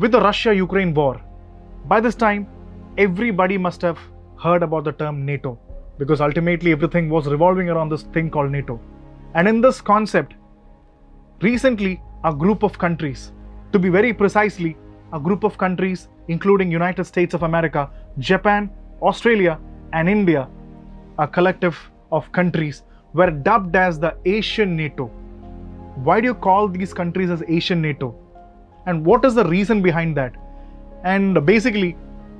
with the Russia Ukraine war, by this time, everybody must have heard about the term NATO because ultimately everything was revolving around this thing called NATO. And in this concept, recently a group of countries, to be very precisely, a group of countries including United States of America, Japan, Australia and India, a collective of countries were dubbed as the Asian NATO. Why do you call these countries as Asian NATO? And what is the reason behind that? And basically,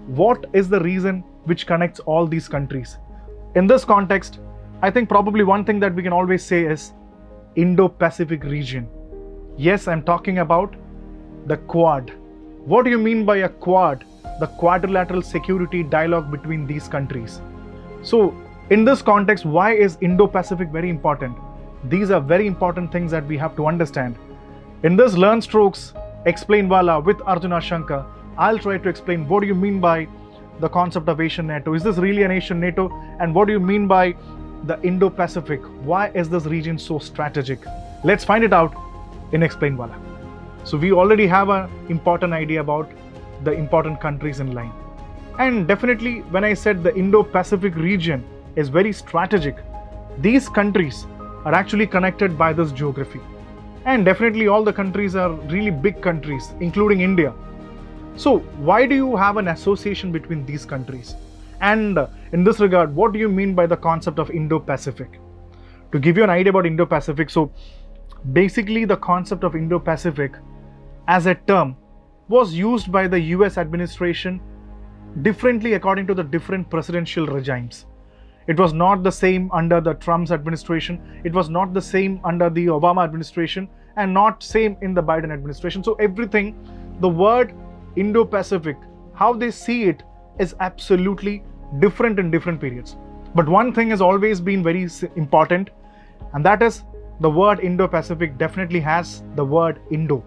what is the reason which connects all these countries? In this context, I think probably one thing that we can always say is Indo Pacific region. Yes, I'm talking about the Quad. What do you mean by a Quad? The quadrilateral security dialogue between these countries. So, in this context, why is Indo Pacific very important? These are very important things that we have to understand. In this LearnStroke's Explain Wallah with Arjun R Shaankar, I'll try to explain what do you mean by the concept of Asian NATO? Is this really an Asian NATO? And what do you mean by the Indo Pacific? Why is this region so strategic? Let's find it out in Explain Wallah. So, we already have an important idea about the important countries in line. And definitely, when I said the Indo Pacific region is very strategic, these countries are actually connected by this geography. And definitely, all the countries are really big countries, including India. So, why do you have an association between these countries? And uh, in this regard, what do you mean by the concept of Indo Pacific? To give you an idea about Indo Pacific, so basically, the concept of Indo Pacific as a term was used by the US administration differently according to the different presidential regimes. It was not the same under the Trump's administration, it was not the same under the Obama administration, and not same in the Biden administration. So everything, the word Indo-Pacific, how they see it is absolutely different in different periods. But one thing has always been very important, and that is the word Indo-Pacific definitely has the word Indo,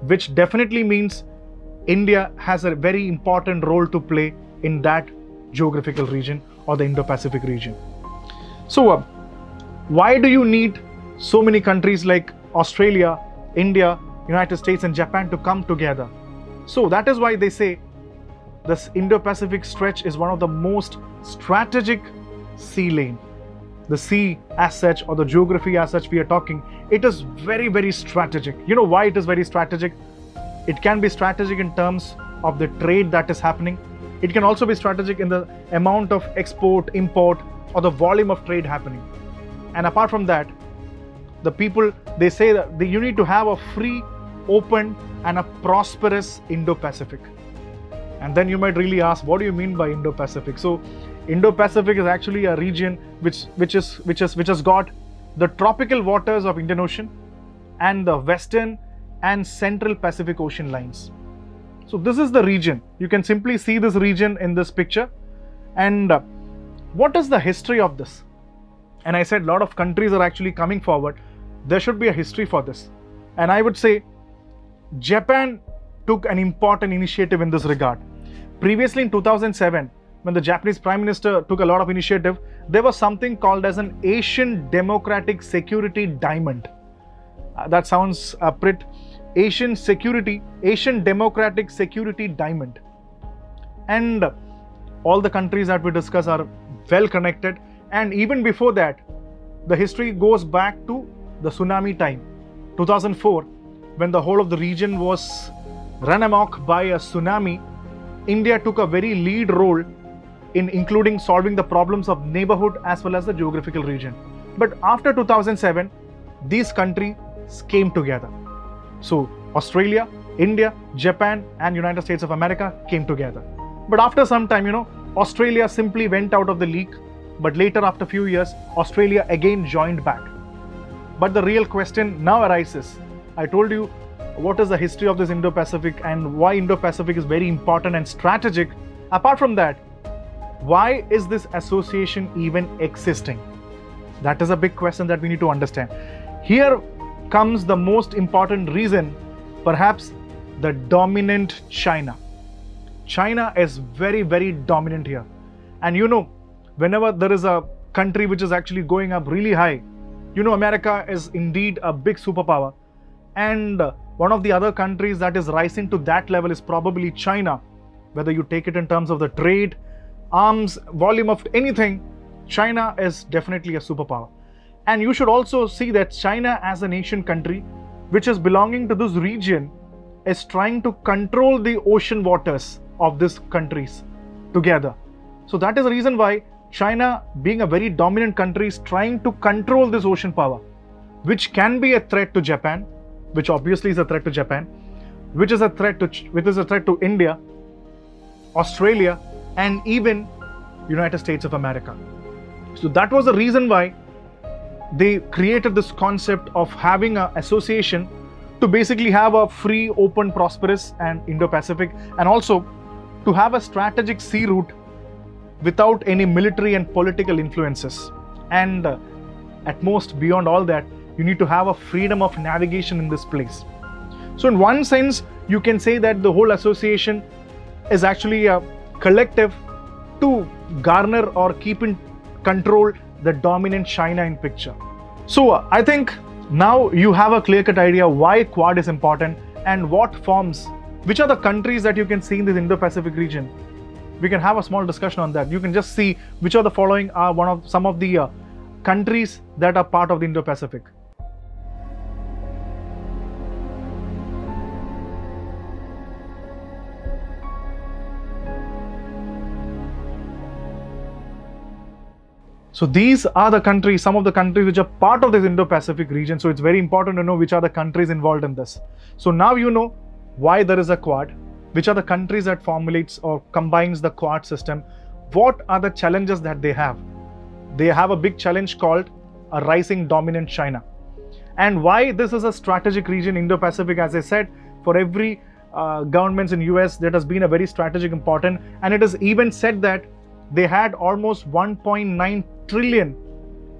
which definitely means India has a very important role to play in that geographical region or the Indo-Pacific region. So, uh, why do you need so many countries like Australia, India, United States, and Japan to come together? So that is why they say this Indo-Pacific stretch is one of the most strategic sea lane. The sea as such or the geography as such we are talking, it is very, very strategic. You know why it is very strategic? It can be strategic in terms of the trade that is happening. It can also be strategic in the amount of export, import, or the volume of trade happening. And apart from that, the people they say that you need to have a free, open, and a prosperous Indo-Pacific. And then you might really ask, what do you mean by Indo-Pacific? So, Indo-Pacific is actually a region which which is which is which has got the tropical waters of Indian Ocean and the western and central Pacific Ocean lines. So this is the region. You can simply see this region in this picture. And uh, what is the history of this? And I said a lot of countries are actually coming forward. There should be a history for this. And I would say Japan took an important initiative in this regard. Previously in 2007, when the Japanese Prime Minister took a lot of initiative, there was something called as an Asian Democratic Security Diamond. Uh, that sounds a bit Asian Security, Asian Democratic Security Diamond. And all the countries that we discuss are well connected. And even before that, the history goes back to the tsunami time, 2004, when the whole of the region was run amok by a tsunami. India took a very lead role in including solving the problems of neighborhood as well as the geographical region. But after 2007, these countries came together. So Australia, India, Japan, and United States of America came together. But after some time, you know, Australia simply went out of the league. But later, after a few years, Australia again joined back. But the real question now arises. I told you what is the history of this Indo Pacific and why Indo Pacific is very important and strategic. Apart from that, why is this association even existing? That is a big question that we need to understand. Here comes the most important reason, perhaps the dominant China. China is very, very dominant here. And you know, whenever there is a country which is actually going up really high, you know, America is indeed a big superpower. And one of the other countries that is rising to that level is probably China. Whether you take it in terms of the trade, arms, volume of anything, China is definitely a superpower. And you should also see that China, as a nation country, which is belonging to this region, is trying to control the ocean waters of these countries together. So that is the reason why China, being a very dominant country, is trying to control this ocean power, which can be a threat to Japan, which obviously is a threat to Japan, which is a threat to which is a threat to India, Australia, and even United States of America. So that was the reason why they created this concept of having an association to basically have a free, open, prosperous, and Indo Pacific, and also to have a strategic sea route without any military and political influences. And uh, at most, beyond all that, you need to have a freedom of navigation in this place. So, in one sense, you can say that the whole association is actually a collective to garner or keep in control the dominant China in picture. So, uh, I think now you have a clear cut idea why Quad is important and what forms, which are the countries that you can see in this Indo Pacific region. We can have a small discussion on that. You can just see which of the following are one of some of the uh, countries that are part of the Indo So these are the countries, some of the countries which are part of this Indo-Pacific region. So it's very important to know which are the countries involved in this. So now you know why there is a Quad, which are the countries that formulates or combines the Quad system. What are the challenges that they have? They have a big challenge called a rising dominant China. And why this is a strategic region, Indo-Pacific, as I said, for every uh, governments in US, that has been a very strategic important. And it is even said that they had almost 1.9 trillion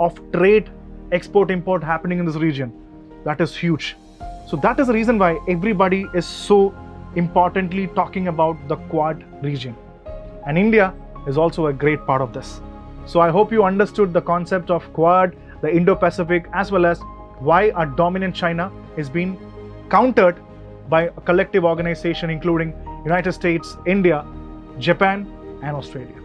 of trade export import happening in this region. That is huge. So that is the reason why everybody is so importantly talking about the quad region. And india is also a great part of this. So i hope you understood the concept of quad the indo-pacific as well as why a dominant china is being countered by a collective organization including united states india japan and australia